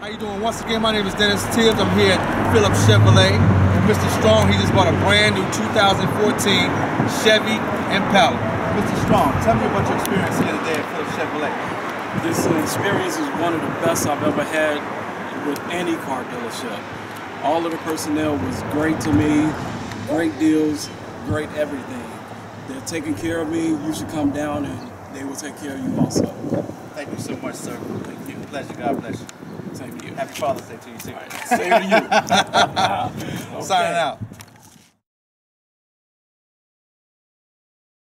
How you doing? Once again, my name is Dennis Tibbs. I'm here at Phillips Chevrolet. And Mr. Strong, he just bought a brand new 2014 Chevy Impala. Mr. Strong, tell me about your experience here today at Phillips Chevrolet. This experience is one of the best I've ever had with any car dealership. All of the personnel was great to me, great deals, great everything. They're taking care of me. You should come down and they will take care of you also. Thank you so much, sir. Thank you. Pleasure. God bless you. Same to you. Happy Father's Day to you, too. Same to you. Signing out.